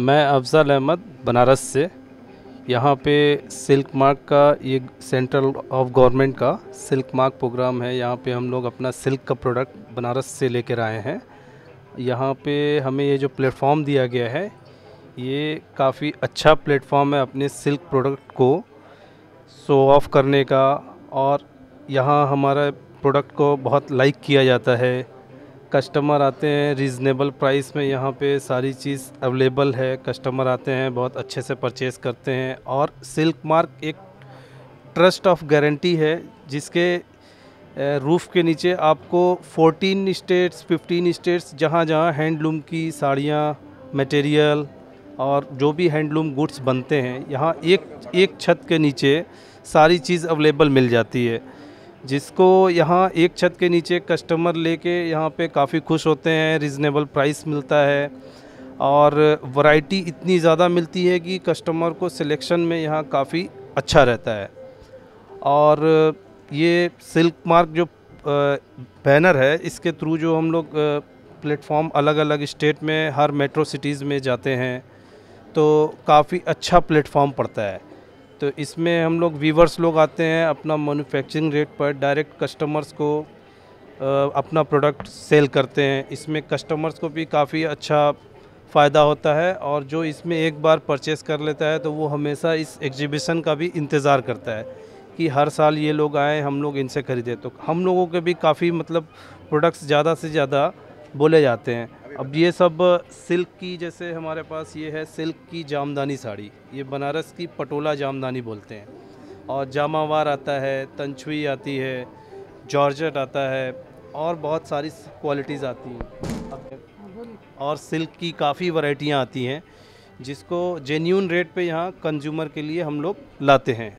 मैं अफजल अहमद, बनारस से। यहाँ पे सिल्क मार्क का, ये सेंट्रल ऑफ़ गवर्नमेंट का सिल्क मार्क प्रोग्राम है। यहाँ पे हम लोग अपना सिल्क का प्रोडक्ट बनारस से लेकर आए हैं। यहाँ पे हमें ये जो प्लेटफॉर्म दिया गया है, ये काफ़ी अच्छा प्लेटफॉर्म है अपने सिल्क प्रोडक्ट को शो ऑफ़ करने का। और यहाँ हमारा प्रोडक्ट को बहुत लाइक किया जाता है। कस्टमर आते हैं रीज़नेबल प्राइस में यहाँ पे सारी चीज़ अवेलेबल है। कस्टमर आते हैं, बहुत अच्छे से परचेज़ करते हैं और सिल्क मार्क एक ट्रस्ट ऑफ़ गारंटी है, जिसके रूफ़ के नीचे आपको 14 स्टेट्स 15 स्टेट्स जहाँ जहाँ हैंडलूम की साड़ियाँ मटेरियल और जो भी हैंडलूम गुड्स बनते हैं, यहाँ एक एक छत के नीचे सारी चीज़ अवेलेबल मिल जाती है। जिसको यहाँ एक छत के नीचे कस्टमर लेके यहाँ पे काफ़ी खुश होते हैं रिजनेबल प्राइस मिलता है और वैरायटी इतनी ज़्यादा मिलती है कि कस्टमर को सिलेक्शन में यहाँ काफ़ी अच्छा रहता है। और ये सिल्क मार्क जो बैनर है, इसके थ्रू जो हम लोग प्लेटफॉर्म अलग अलग स्टेट में, हर मेट्रो सिटीज़ में जाते हैं तो काफ़ी अच्छा प्लेटफॉर्म पड़ता है। तो इसमें हम लोग वीवर्स लोग आते हैं अपना मैन्युफैक्चरिंग रेट पर डायरेक्ट कस्टमर्स को अपना प्रोडक्ट सेल करते हैं। इसमें कस्टमर्स को भी काफ़ी अच्छा फ़ायदा होता है और जो इसमें एक बार परचेस कर लेता है तो वो हमेशा इस एग्जीबिशन का भी इंतज़ार करता है कि हर साल ये लोग आए, हम लोग इनसे ख़रीदें। तो हम लोगों के भी काफ़ी मतलब प्रोडक्ट्स ज़्यादा से ज़्यादा बोले जाते हैं। अब ये सब सिल्क की, जैसे हमारे पास ये है सिल्क की जामदानी साड़ी। ये बनारस की पटोला जामदानी बोलते हैं। और जामावार आता है, तंछुई आती है, जॉर्जेट आता है, और बहुत सारी क्वालिटीज़ आती हैं। और सिल्क की काफ़ी वैरायटियाँ आती हैं, जिसको जेन्यून रेट पे यहाँ कंज्यूमर के लिए हम लोग लाते हैं।